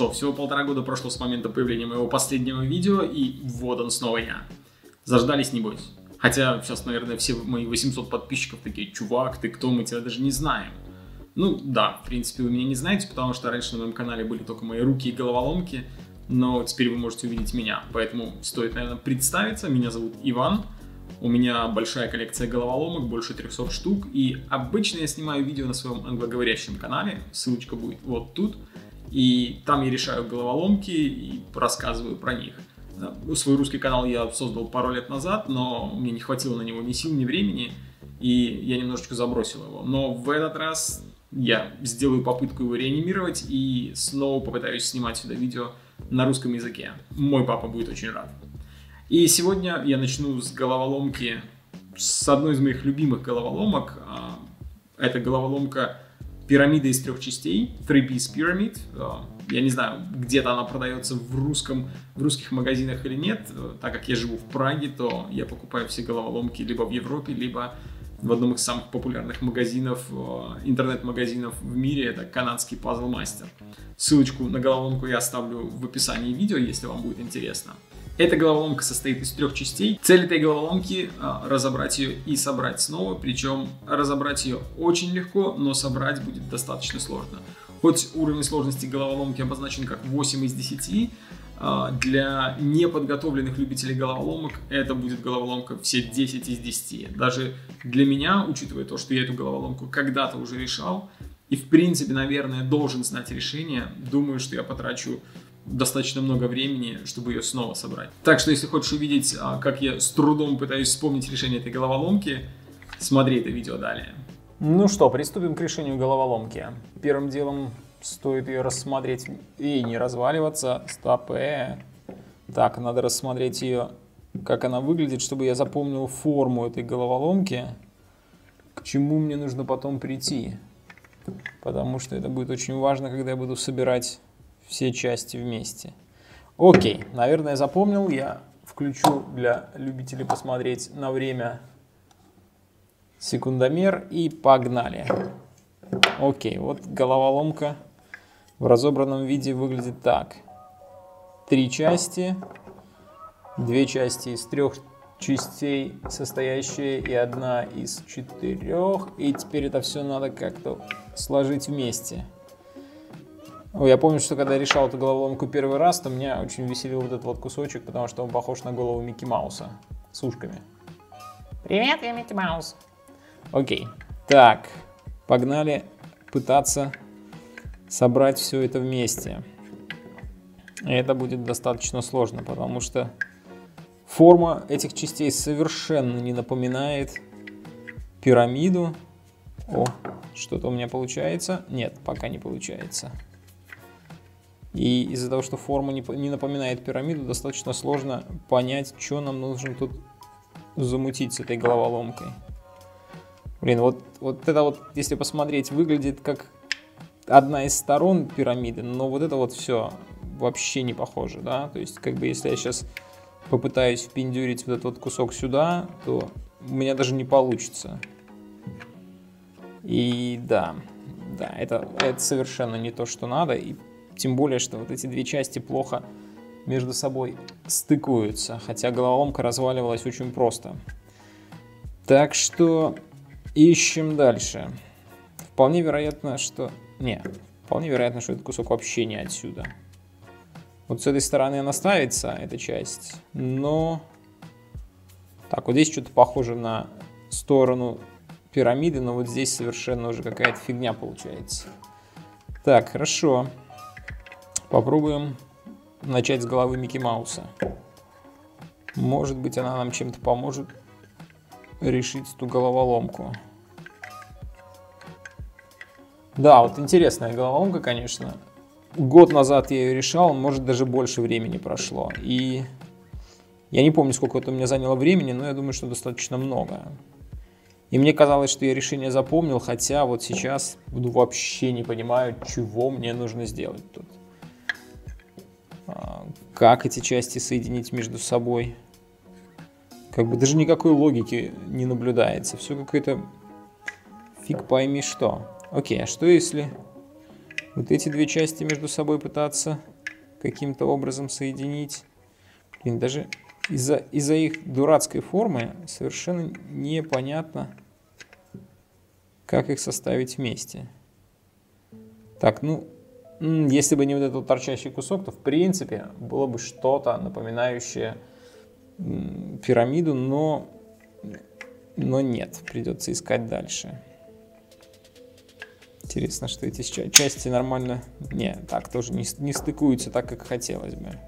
что, всего полтора года прошло с момента появления моего последнего видео, и вот он снова я. Заждались, небось. Хотя сейчас, наверное, все мои 800 подписчиков такие, чувак, ты кто, мы тебя даже не знаем. Ну да, в принципе, вы меня не знаете, потому что раньше на моем канале были только мои руки и головоломки, но теперь вы можете увидеть меня. Поэтому стоит, наверное, представиться. Меня зовут Иван. У меня большая коллекция головоломок, больше 300 штук. И обычно я снимаю видео на своем англоговорящем канале. Ссылочка будет вот тут. И там я решаю головоломки и рассказываю про них. Свой русский канал я создал пару лет назад, но мне не хватило на него ни сил, ни времени, и я немножечко забросил его. Но в этот раз я сделаю попытку его реанимировать и снова попытаюсь снимать сюда видео на русском языке. Мой папа будет очень рад. И сегодня я начну с головоломки, с одной из моих любимых головоломок. А, это головоломка пирамида из трех частей, Three Piece Pyramid. Э, я не знаю, где-то она продается в русском, в русских магазинах или нет. Э, так как я живу в Праге, то я покупаю все головоломки либо в Европе, либо в одном из самых популярных магазинов, э, интернет-магазинов в мире, это канадский Puzzle Master. Ссылочку на головоломку я оставлю в описании видео, если вам будет интересно. Эта головоломка состоит из трех частей. Цель этой головоломки а, разобрать ее и собрать снова. Причем разобрать ее очень легко, но собрать будет достаточно сложно. Хоть уровень сложности головоломки обозначен как 8 из 10, а, для неподготовленных любителей головоломок это будет головоломка все 10 из 10. Даже для меня, учитывая то, что я эту головоломку когда-то уже решал, и в принципе, наверное, должен знать решение, думаю, что я потрачу достаточно много времени, чтобы ее снова собрать. Так что, если хочешь увидеть, а, как я с трудом пытаюсь вспомнить решение этой головоломки, смотри это видео далее. Ну что, приступим к решению головоломки. Первым делом стоит ее рассмотреть и не разваливаться. Стоп, э. Так, надо рассмотреть ее, как она выглядит, чтобы я запомнил форму этой головоломки, к чему мне нужно потом прийти. Потому что это будет очень важно, когда я буду собирать все части вместе. Окей, наверное, запомнил. Я включу для любителей посмотреть на время секундомер и погнали. Окей, вот головоломка в разобранном виде выглядит так. Три части, две части из трех частей, состоящие и одна из четырех. И теперь это все надо как-то сложить вместе. Я помню, что когда я решал эту головоломку первый раз, то меня очень веселил вот этот вот кусочек, потому что он похож на голову Микки Мауса с ушками. Привет, я Микки Маус. Окей. Так, погнали пытаться собрать все это вместе. И это будет достаточно сложно, потому что форма этих частей совершенно не напоминает пирамиду. О, что-то у меня получается. Нет, пока не получается. И из-за того, что форма не напоминает пирамиду, достаточно сложно понять, что нам нужно тут замутить с этой головоломкой. Блин, вот, вот это вот, если посмотреть, выглядит как одна из сторон пирамиды, но вот это вот все вообще не похоже, да? То есть, как бы, если я сейчас попытаюсь впендюрить вот этот вот кусок сюда, то у меня даже не получится. И да, да, это, это совершенно не то, что надо, и тем более, что вот эти две части плохо между собой стыкуются, хотя головоломка разваливалась очень просто. Так что ищем дальше. Вполне вероятно, что... Не, вполне вероятно, что этот кусок вообще не отсюда. Вот с этой стороны она ставится, эта часть, но... Так, вот здесь что-то похоже на сторону пирамиды, но вот здесь совершенно уже какая-то фигня получается. Так, хорошо. Попробуем начать с головы Микки Мауса. Может быть, она нам чем-то поможет решить эту головоломку. Да, вот интересная головоломка, конечно. Год назад я ее решал, может даже больше времени прошло. И я не помню, сколько это у меня заняло времени, но я думаю, что достаточно много. И мне казалось, что я решение запомнил, хотя вот сейчас вообще не понимаю, чего мне нужно сделать тут. А, как эти части соединить между собой. Как бы даже никакой логики не наблюдается. Все какое-то фиг пойми что. Окей, а что если вот эти две части между собой пытаться каким-то образом соединить. Блин, даже из-за из их дурацкой формы совершенно непонятно, как их составить вместе. Так, ну, если бы не вот этот торчащий кусок, то в принципе было бы что-то напоминающее пирамиду, но, но нет, придется искать дальше. Интересно, что эти части нормально... Не, так тоже не, не стыкуются так, как хотелось бы.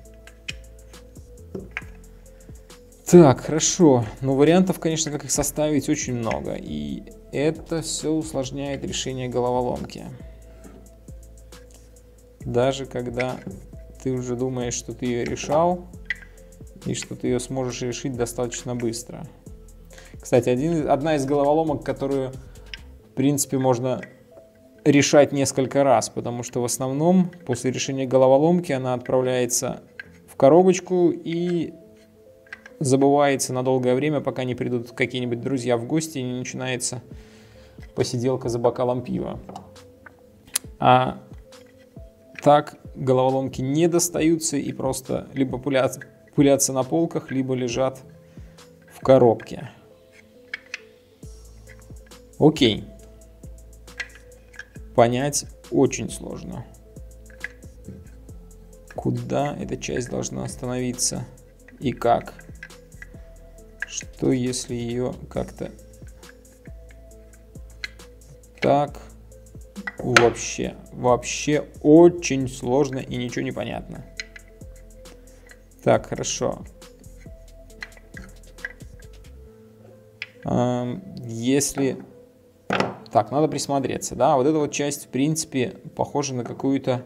Так, хорошо. Но вариантов, конечно, как их составить, очень много. И это все усложняет решение головоломки. Даже когда ты уже думаешь, что ты ее решал, и что ты ее сможешь решить достаточно быстро. Кстати, один, одна из головоломок, которую, в принципе, можно решать несколько раз, потому что в основном после решения головоломки она отправляется в коробочку и забывается на долгое время, пока не придут какие-нибудь друзья в гости и не начинается посиделка за бокалом пива. А так головоломки не достаются и просто либо пулят, пылятся на полках, либо лежат в коробке. Окей понять очень сложно. Куда эта часть должна остановиться и как? Что если ее как-то так вообще, вообще очень сложно и ничего не понятно. Так, хорошо. Если так, надо присмотреться, да, вот эта вот часть, в принципе, похожа на какую-то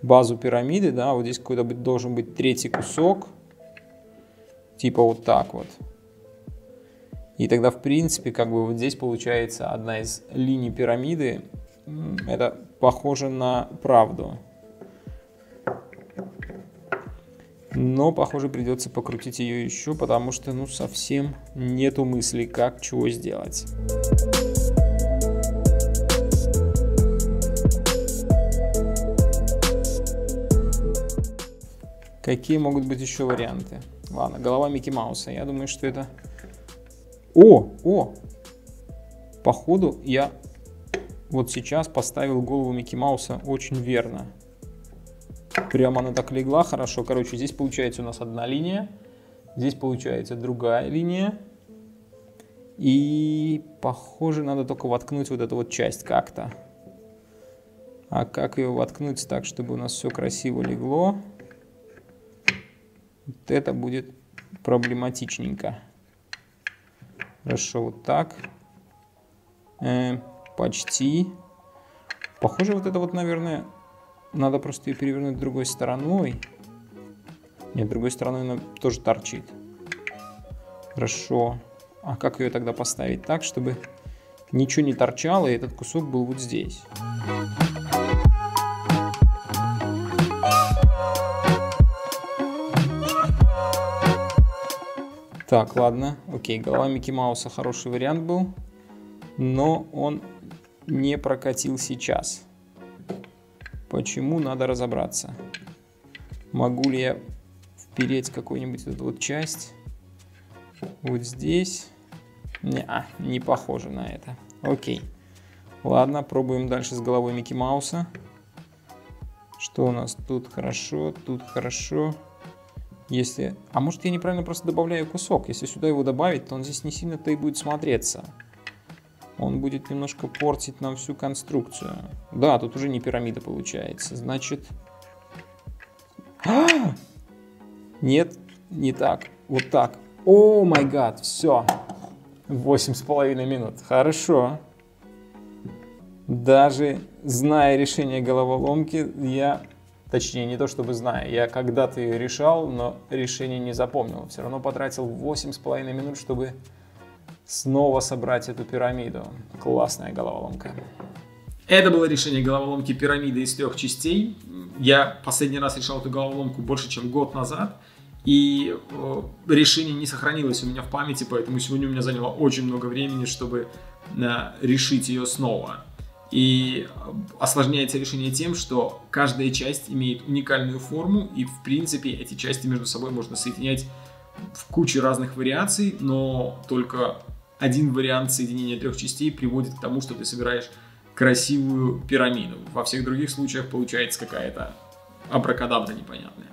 базу пирамиды, да, вот здесь какой-то должен быть третий кусок, типа вот так вот. И тогда, в принципе, как бы вот здесь получается одна из линий пирамиды, это похоже на правду. Но, похоже, придется покрутить ее еще, потому что, ну, совсем нету мысли, как чего сделать. Какие могут быть еще варианты? Ладно, голова Микки Мауса. Я думаю, что это... О, о! Походу я вот сейчас поставил голову Микки Мауса очень верно. Прямо она так легла хорошо. Короче, здесь получается у нас одна линия. Здесь получается другая линия. И похоже надо только воткнуть вот эту вот часть как-то. А как ее воткнуть так, чтобы у нас все красиво легло? Вот это будет проблематичненько. Хорошо, вот так. Э, почти. Похоже, вот это вот, наверное, надо просто ее перевернуть другой стороной. Нет, другой стороной она тоже торчит. Хорошо. А как ее тогда поставить так, чтобы ничего не торчало, и этот кусок был вот здесь? Так, ладно, окей, голова Микки Мауса хороший вариант был, но он не прокатил сейчас. Почему, надо разобраться. Могу ли я впереть какую-нибудь эту вот часть вот здесь? Не, а, не похоже на это. Окей. Ладно, пробуем дальше с головой Микки Мауса. Что у нас тут хорошо, тут хорошо. Если... А может я неправильно просто добавляю кусок. Если сюда его добавить, то он здесь не сильно-то и будет смотреться. Он будет немножко портить нам всю конструкцию. Да, тут уже не пирамида получается. Значит... А! Нет, не так. Вот так. О май гад, все. Восемь с половиной минут. Хорошо. Даже зная решение головоломки, я Точнее, не то чтобы знаю, я когда-то ее решал, но решение не запомнил. Все равно потратил 8,5 минут, чтобы снова собрать эту пирамиду. Классная головоломка. Это было решение головоломки пирамиды из трех частей. Я последний раз решал эту головоломку больше, чем год назад. И э, решение не сохранилось у меня в памяти, поэтому сегодня у меня заняло очень много времени, чтобы э, решить ее снова. И осложняется решение тем, что каждая часть имеет уникальную форму, и в принципе эти части между собой можно соединять в куче разных вариаций, но только один вариант соединения трех частей приводит к тому, что ты собираешь красивую пирамиду. Во всех других случаях получается какая-то абракадабра непонятная.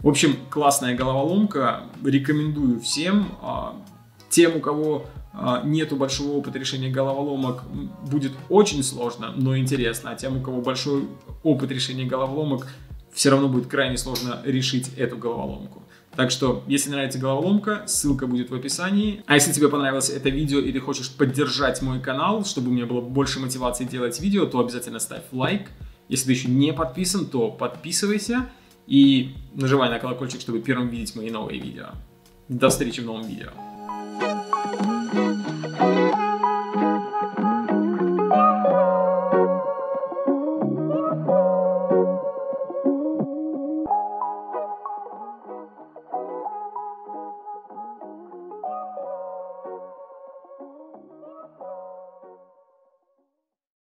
В общем, классная головоломка. Рекомендую всем. А, тем, у кого а, нету большого опыта решения головоломок, будет очень сложно, но интересно. А тем, у кого большой опыт решения головоломок, все равно будет крайне сложно решить эту головоломку. Так что, если нравится головоломка, ссылка будет в описании. А если тебе понравилось это видео и ты хочешь поддержать мой канал, чтобы у меня было больше мотивации делать видео, то обязательно ставь лайк. Если ты еще не подписан, то подписывайся и нажимай на колокольчик, чтобы первым видеть мои новые видео. До встречи в новом видео.